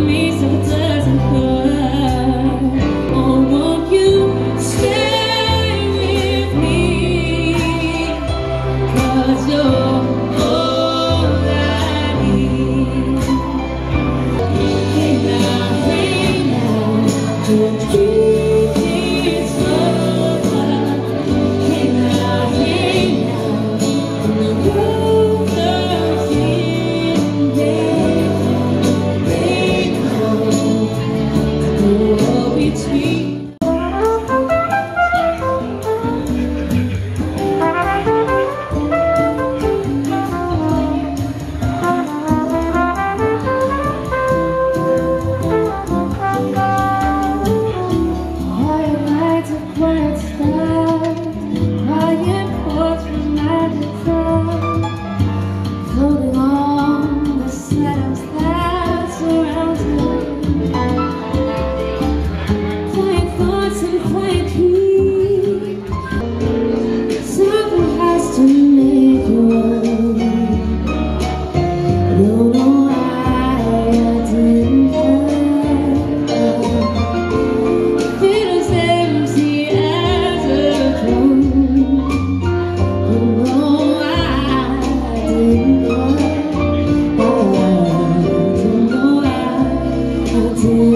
me sometimes. between Oh.